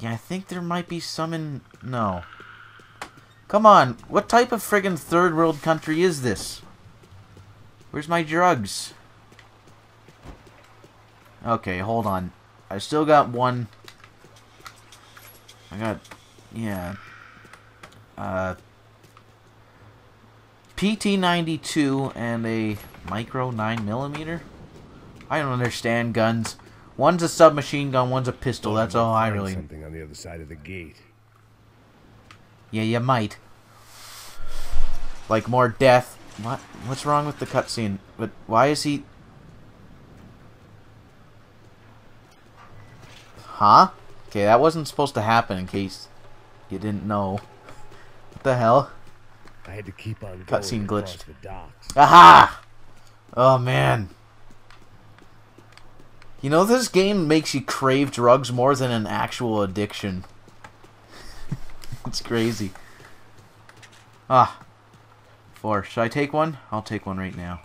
Yeah, I think there might be some in... No. Come on, what type of friggin' third world country is this? Where's my drugs? Okay, hold on. I still got one. I got... Yeah. Uh... PT-92 and a micro 9mm? I don't understand guns. One's a submachine gun, one's a pistol. That's all I really... Something on the other side of the gate. Yeah, you might. Like more death. What? What's wrong with the cutscene? But why is he... Huh? Okay, that wasn't supposed to happen in case you didn't know. What the hell? I had to keep on Cutscene glitched. the docks. Aha! Oh, man. You know, this game makes you crave drugs more than an actual addiction. it's crazy. Ah. Four. Should I take one? I'll take one right now.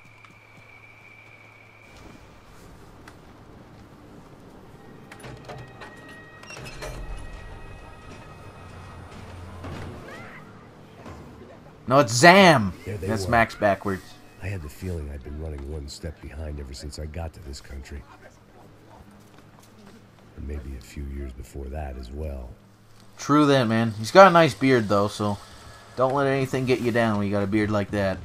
No, it's Zam! That's were. Max backwards. I had the feeling I'd been running one step behind ever since I got to this country. And maybe a few years before that as well. True that, man. He's got a nice beard, though, so don't let anything get you down when you got a beard like that.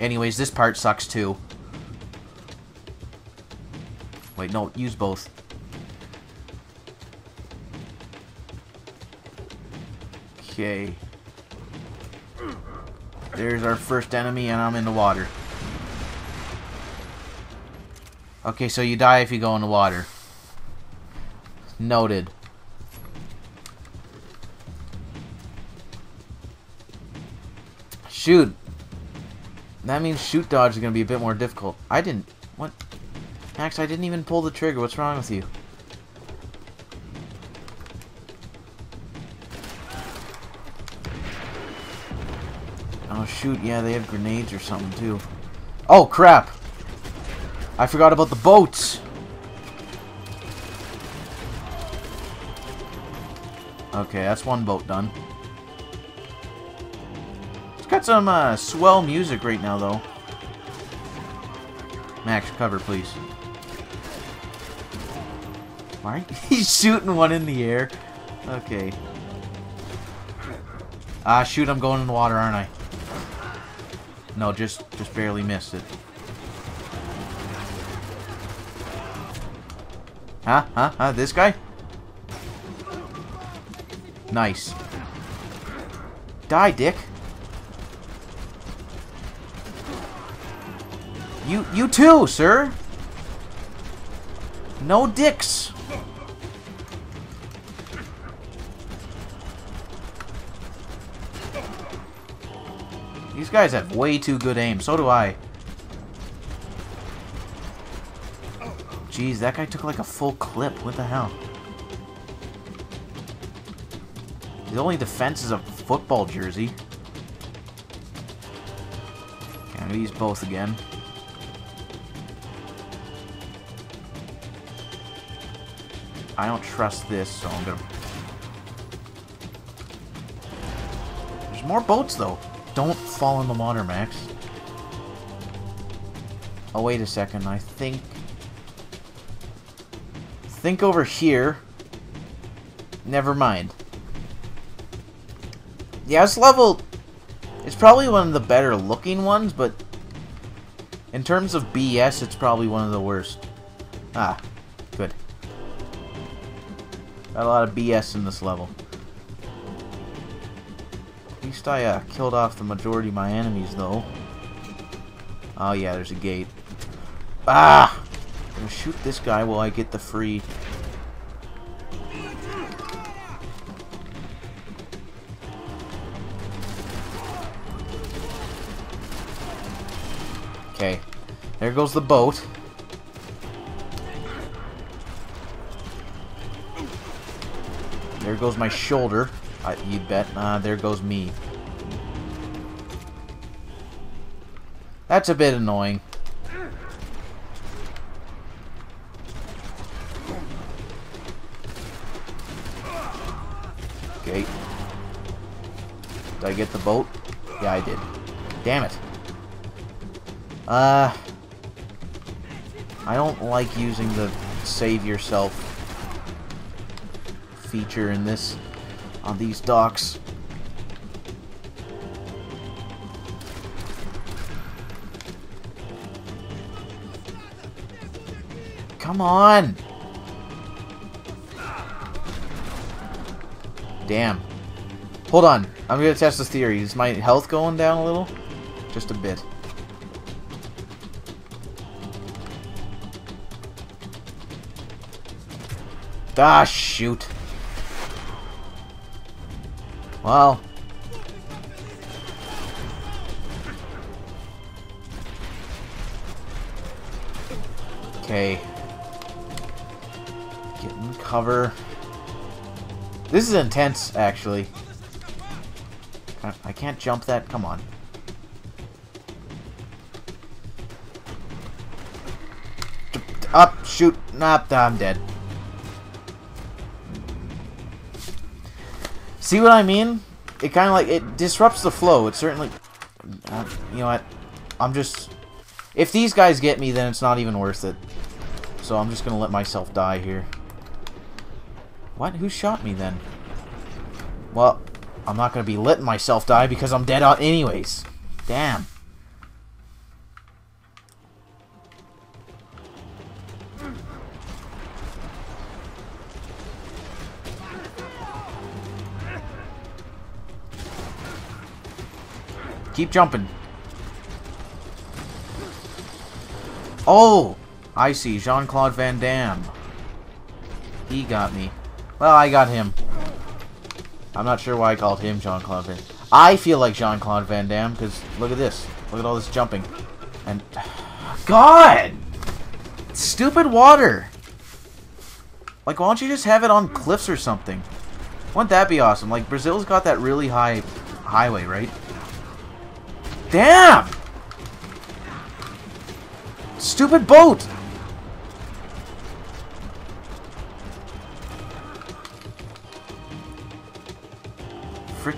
Anyways, this part sucks, too. Wait, no, use both. Okay. There's our first enemy, and I'm in the water. Okay, so you die if you go in the water. Noted. Shoot. That means shoot dodge is going to be a bit more difficult. I didn't... What? Max, I didn't even pull the trigger. What's wrong with you? Oh, shoot. Yeah, they have grenades or something, too. Oh, crap. I forgot about the boats. Okay, that's one boat done. It's got some uh, swell music right now, though. Max, cover, please. Why? He's shooting one in the air. Okay. Ah, shoot, I'm going in the water, aren't I? No, just, just barely missed it. Huh? Huh? Huh? This guy? Nice. Die, dick. You, you too, sir. No dicks. These guys have way too good aim. So do I. Jeez, that guy took like a full clip. What the hell? The only defense is a football jersey. Can we use both again? I don't trust this, so I'm gonna... There's more boats, though. Don't fall in the water, Max. Oh, wait a second. I think... Think over here. Never mind. Yeah, this level is probably one of the better looking ones, but in terms of BS, it's probably one of the worst. Ah, good. Got a lot of BS in this level. At least I uh, killed off the majority of my enemies, though. Oh yeah, there's a gate. Ah! Gonna shoot this guy while I get the free... Okay. There goes the boat. There goes my shoulder. I, you bet. Ah, there goes me. That's a bit annoying. Get the boat? Yeah, I did. Damn it. Uh... I don't like using the save yourself feature in this on these docks. Come on! Damn. Hold on. I'm gonna test this theory. Is my health going down a little? Just a bit. Ah, shoot. Well. Okay. Get in cover. This is intense, actually. Can't jump that. Come on. Up, shoot. Nah, I'm dead. See what I mean? It kind of like, it disrupts the flow. It certainly, uh, you know what? I'm just, if these guys get me, then it's not even worth it. So I'm just going to let myself die here. What? Who shot me then? Well, I'm not going to be letting myself die because I'm dead out anyways. Damn. Keep jumping. Oh! I see. Jean-Claude Van Damme. He got me. Well, I got him. I'm not sure why I called him Jean-Claude Van I feel like Jean-Claude Van Damme, because look at this. Look at all this jumping. And... God! Stupid water! Like, why don't you just have it on cliffs or something? Wouldn't that be awesome? Like, Brazil's got that really high highway, right? Damn! Stupid boat!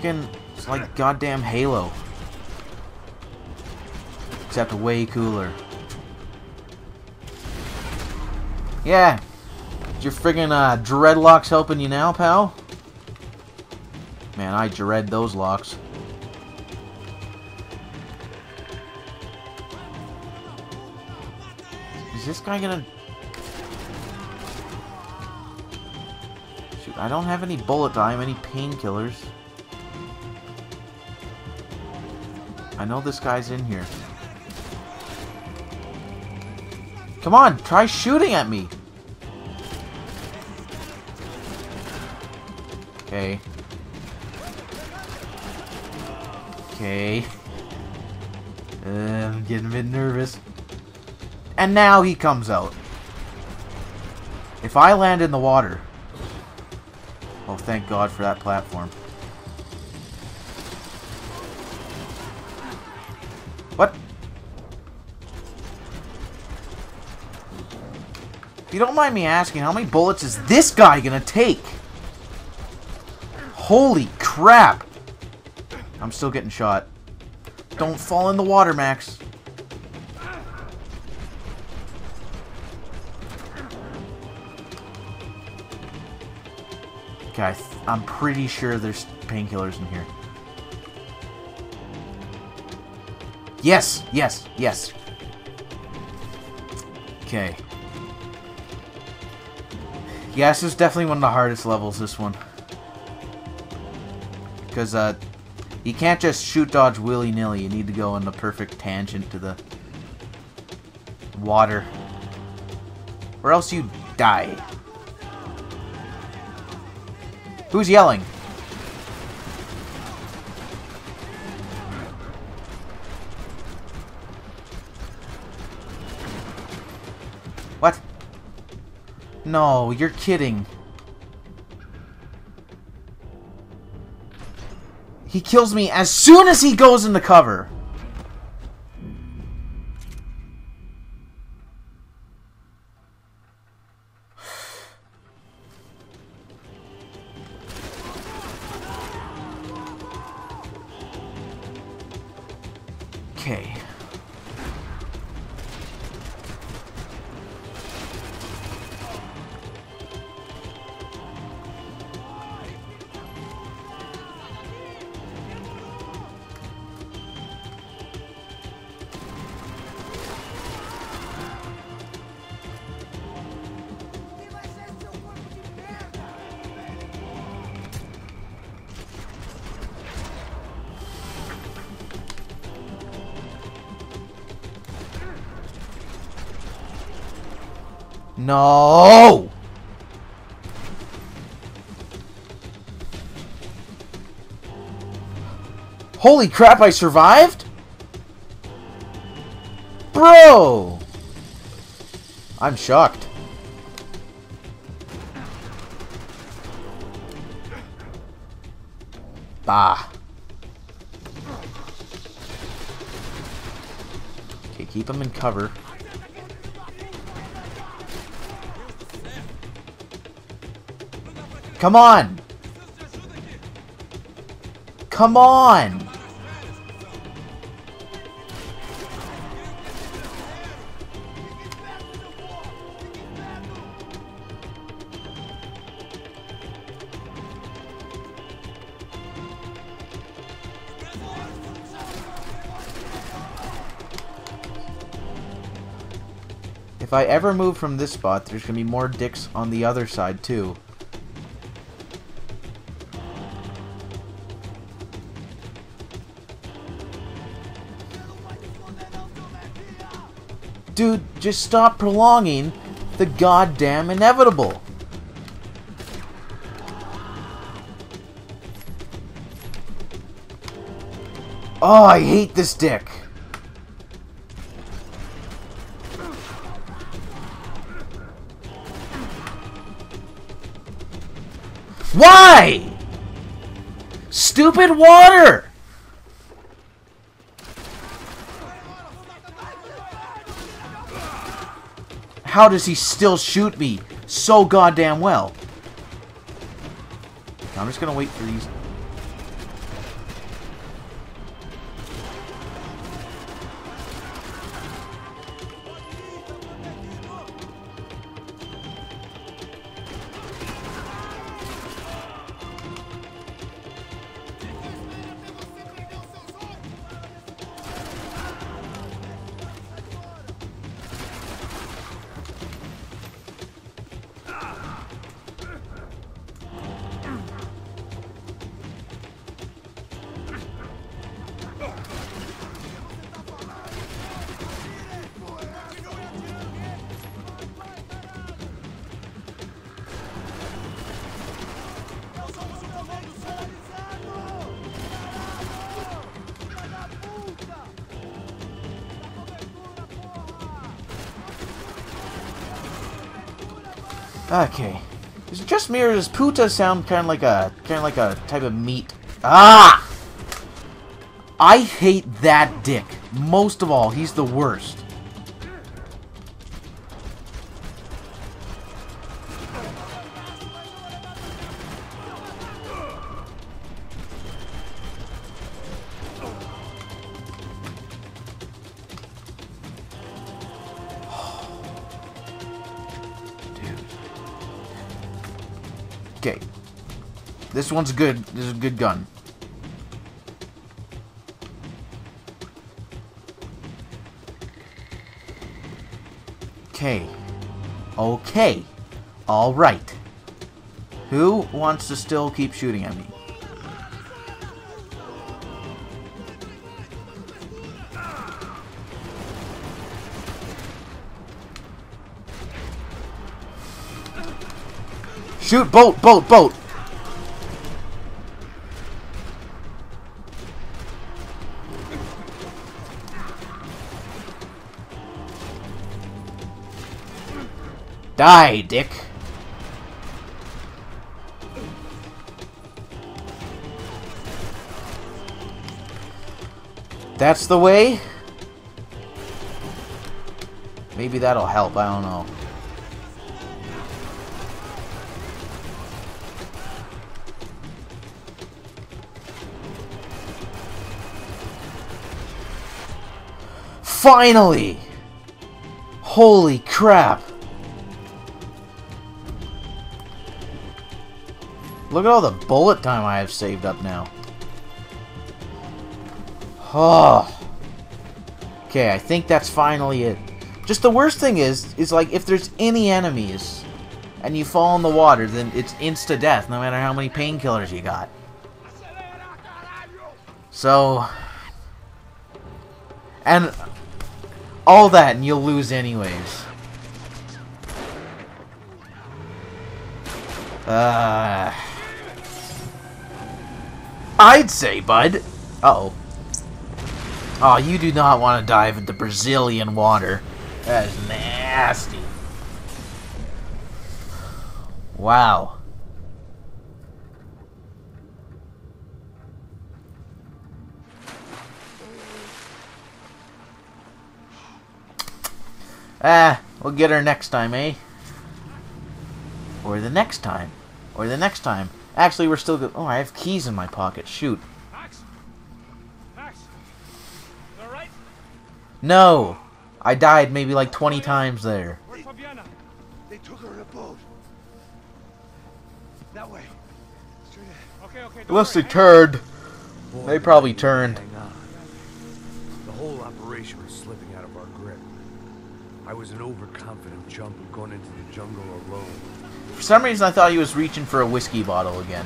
Freaking, it's like goddamn Halo. Except way cooler. Yeah. Your friggin' uh, dreadlocks helping you now, pal? Man, I dread those locks. Is this guy gonna... Shoot, I don't have any bullet time, any painkillers. I know this guy's in here. Come on, try shooting at me! Okay. Okay. Uh, I'm getting a bit nervous. And now he comes out. If I land in the water... Oh, thank God for that platform. If you don't mind me asking, how many bullets is this guy gonna take? Holy crap! I'm still getting shot. Don't fall in the water, Max. Okay, I am pretty sure there's painkillers in here. Yes, yes, yes. Okay. Yeah, this is definitely one of the hardest levels, this one. Because, uh, you can't just shoot dodge willy-nilly. You need to go in the perfect tangent to the water. Or else you die. Who's yelling? What? No, you're kidding. He kills me as soon as he goes into cover. No! Holy crap, I survived? Bro! I'm shocked. Bah. Okay, keep him in cover. Come on! Come on! If I ever move from this spot, there's gonna be more dicks on the other side, too. Just stop prolonging the goddamn inevitable. Oh, I hate this dick. Why? Stupid water! How does he still shoot me so goddamn well? I'm just gonna wait for these. Okay. Is it just me or does puta sound kind of like a kind of like a type of meat? Ah! I hate that dick. Most of all, he's the worst. This one's good. This is a good gun. Okay. Okay. Alright. Who wants to still keep shooting at me? Shoot! Boat! Boat! Boat! Die, dick! That's the way? Maybe that'll help, I don't know. Finally! Holy crap! Look at all the bullet time I have saved up now. Oh. Okay, I think that's finally it. Just the worst thing is, is like if there's any enemies and you fall in the water, then it's insta death no matter how many painkillers you got. So, and all that, and you'll lose anyways. Uh, I'd say, bud. Uh oh. Oh, you do not want to dive into Brazilian water. That is nasty. Wow. Ah, we'll get her next time, eh? Or the next time. Or the next time. Actually, we're still good. Oh, I have keys in my pocket. Shoot. Max? Max? You alright? No! I died maybe like 20 times there. Where's Fabiana? They took her in a boat. That way. Straight ahead. Okay, okay. don't Unless they worry, hang turned. Boy, They probably turned. The whole operation was slipping out of our grip. I was an overconfident chump who'd into the jungle alone. For some reason, I thought he was reaching for a whiskey bottle again.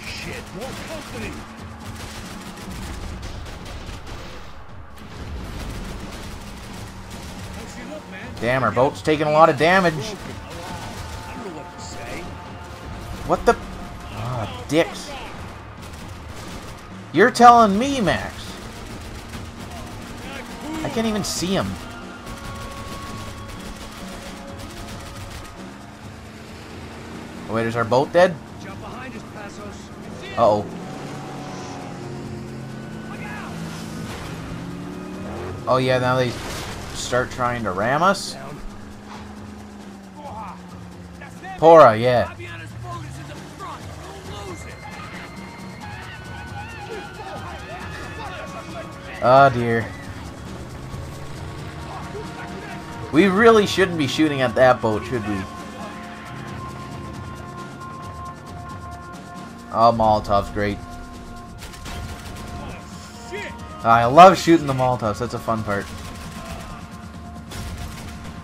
Shit, more company! on. How's she look, man? Damn, our boat's taking a lot of damage. I don't know what to say. What the? Ah, dicks. You're telling me, Max. I can't even see him. Wait, is our boat dead? Jump behind us, Passos. Uh oh. Oh yeah, now they start trying to ram us? Pora, yeah. Oh dear. We really shouldn't be shooting at that boat, should we? Oh, Molotov's great. I love shooting the Molotovs. That's a fun part.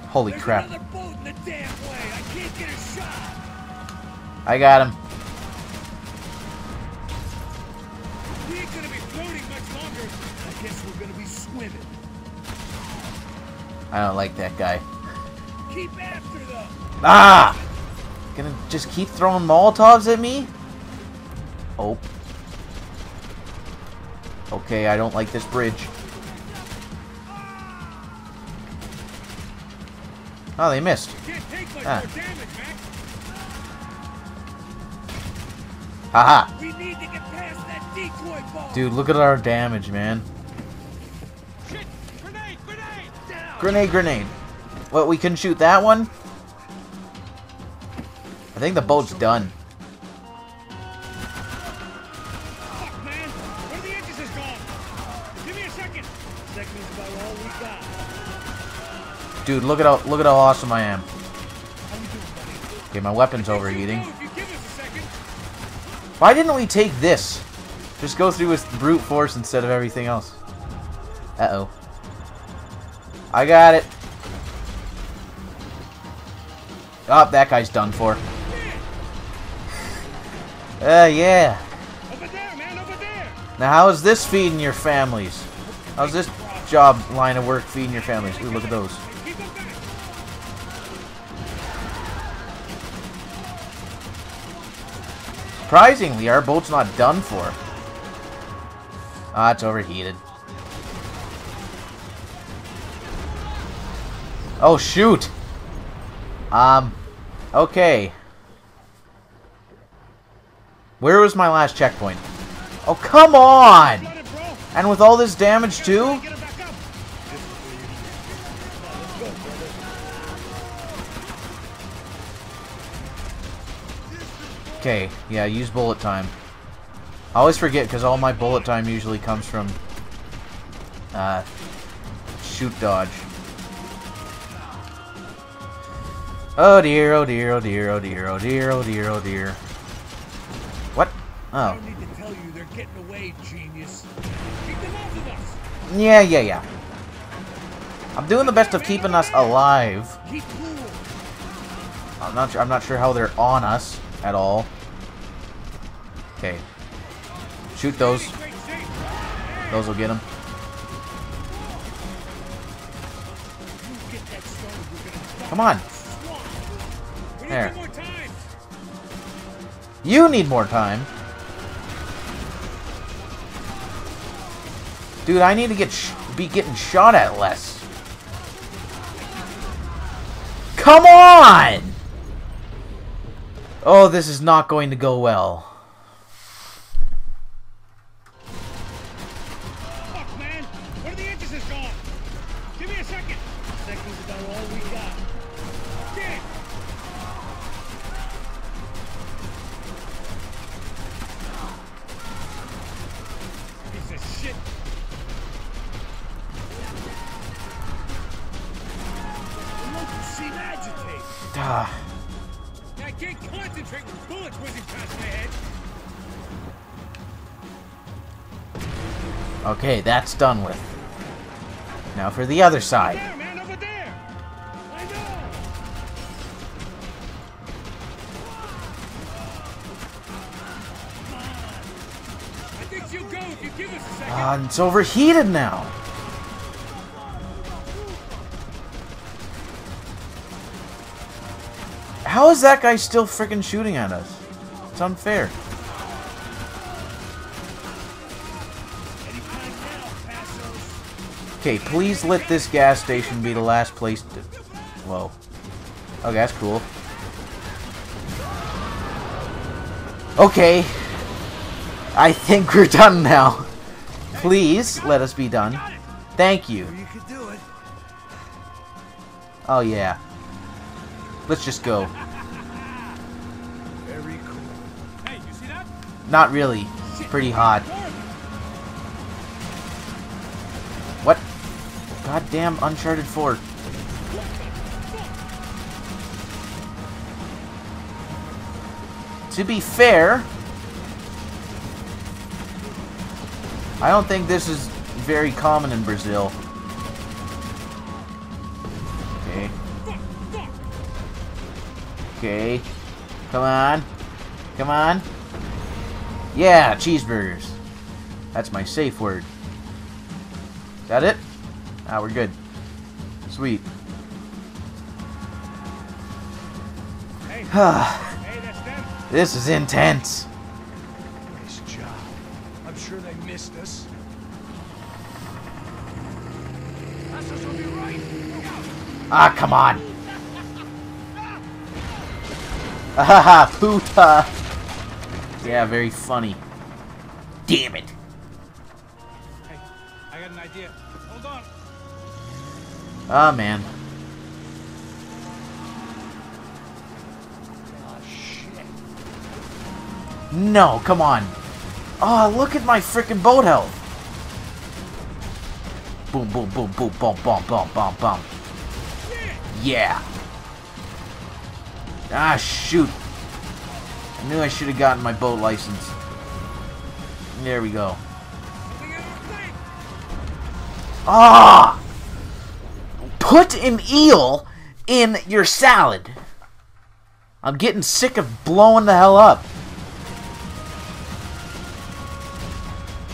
Holy There's crap. another boat in the damn way. I can't get a shot. I got him. We ain't gonna be floating much longer. I guess we're gonna be swimming. I don't like that guy. Keep after them. Ah! Gonna just keep throwing Molotovs at me? Oh. Okay, I don't like this bridge. Oh, they missed. Can't take much Ah. more damage, Max. Haha. We need to get past that decoy boat. Dude, look at our damage, man. Shit! Grenade! Grenade! Grenade, grenade. What, we can shoot that one? I think the boat's done. Dude, look at how look at how awesome I am. How we doing, buddy? Okay, my weapon's overheating. know If you give us a second. Why didn't we take this? Just go through with brute force instead of everything else. Uh-oh. I got it. Oh, that guy's done for. Uh, yeah. Over there, man, over there. Now, how is this feeding your families? How's this job line of work feeding your families? Ooh, look at those. Surprisingly, our boat's not done for. Ah, it's overheated. Oh, shoot! Um, okay. Where was my last checkpoint? Oh, come on! And with all this damage, too? Okay, yeah, use bullet time. I always forget because all my bullet time usually comes from uh, shoot dodge. Oh dear, oh dear, oh dear, oh dear, oh dear, oh dear, oh dear. What? I Oh. don't need to tell you they're getting away, genius. Keep them off of us. Yeah, yeah, yeah. I'm doing the best of keeping us alive. I'm not sure, I'm not sure how they're on us at all. Okay. Shoot those. Those will get gonna Come on. There. You need more time. Dude, I need to get be getting shot at less. Come on! Oh, this is not going to go well. Okay, that's done with. Now for the other side. There, man. I. I think she'll go if you give us a second. Ah, it's overheated now. How is that guy still freaking shooting at us? It's unfair. Okay, please let this gas station be the last place to... Whoa. Okay, that's cool. Okay. I think we're done now. Please, let us be done. Thank you. You could do it. Oh, yeah. Let's just go. Very cool. Hey, you see that? Not really. It's pretty hot. Goddamn Uncharted 4. To be fair, I don't think this is very common in Brazil. Okay. Okay. Come on. Come on. Yeah, cheeseburgers. That's my safe word. Is that it? Ah, we're good. Sweet. Hey, hey, that's them. this is intense. Nice job. I'm sure they missed us. Passos will be right. Ah, come on. Ahaha, puta. Yeah, very funny. Damn it. Hey, I got an idea. Ah, man. Oh. No, come on. Oh, look at my freaking boat health. Boom, boom, boom, boom, boom, boom, boom, boom, boom. Yeah. Ah, shoot. I knew I should have gotten my boat license. There we go. Ah! Put an eel in your salad. I'm getting sick of blowing the hell up.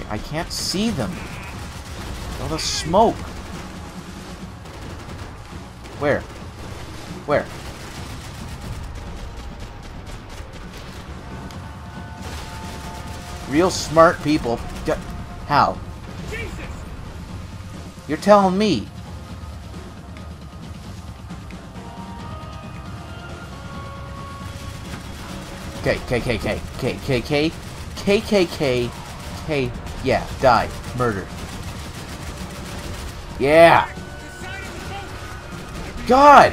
I can't see them. All the smoke. Where? Where? Real smart people. How? Jesus! You're telling me. K K K K K K K K K K K yeah die murder yeah! God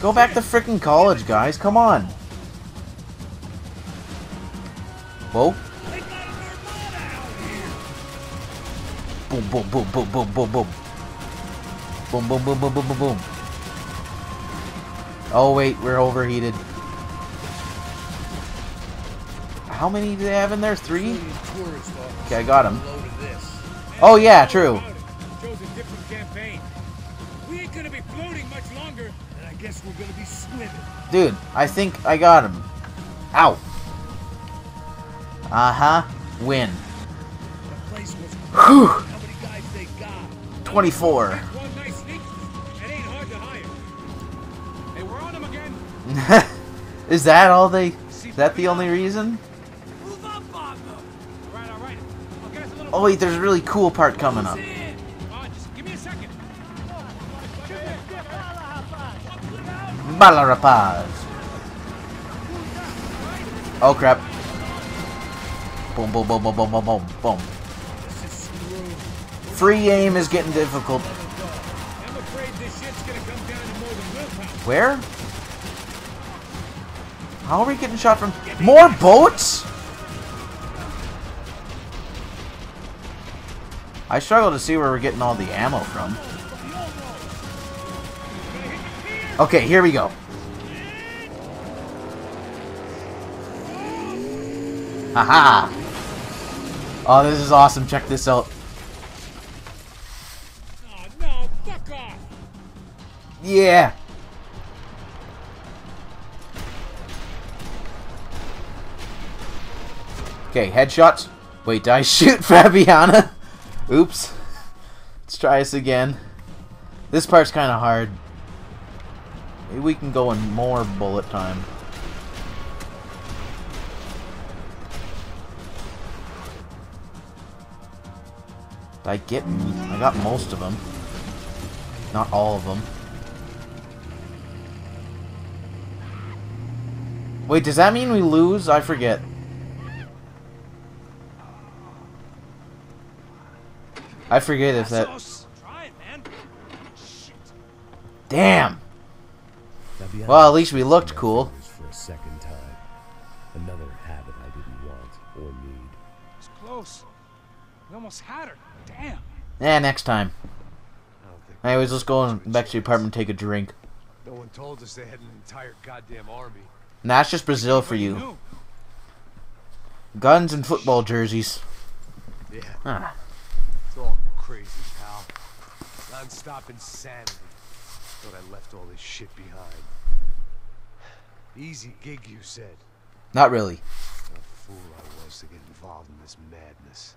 go back to freaking college guys come on Whoa. Boom, boom, boom, boom, boom, boom, boom. Boom, boom, boom, boom, boom, boom, boom. Oh, wait, we're overheated. How many do they have in there? Three? Okay, I got 'em. Oh, yeah, true. Chose a different campaign. We ain't gonna be floating much longer, and I guess we're gonna be swimming. Dude, I think I got him. Ow. Uh-huh. Win. The place was Whew. how many guys they got. 24. Is that all they... Is that the only reason? Oh, wait, there's a really cool part coming up. Balarapaz. Oh, crap. Boom, boom, boom, boom, boom, boom, boom, boom. Free aim is getting difficult. I'm afraid this shit's gonna come down to more than willpower. Where? How are we getting shot from... More boats? I struggle to see where we're getting all the ammo from. Okay, here we go. Haha! Oh, this is awesome. Check this out. Oh, no, fuck off. Yeah! Okay, headshots. Wait, did I shoot Fabiana? Oops. Let's try this again. This part's kind of hard. Maybe we can go in more bullet time. I get... I got most of them. Not all of them. Wait, does that mean we lose? I forget. I forget if that... Try it, man. Shit. Damn! Well, at least we looked cool. For a second time. Another habit I didn't want or need. It's close. We almost had her. Damn. Yeah, next time. I don't think Anyways, let's go back to the apartment and take a drink. No one told us they had an entire goddamn army. And that's just Brazil for you. Guns and football jerseys. Yeah, Ah. Crazy, pal. Non-stop insanity. Thought I left all this shit behind. Easy gig, you said. Not really. What a fool I was to get involved in this madness.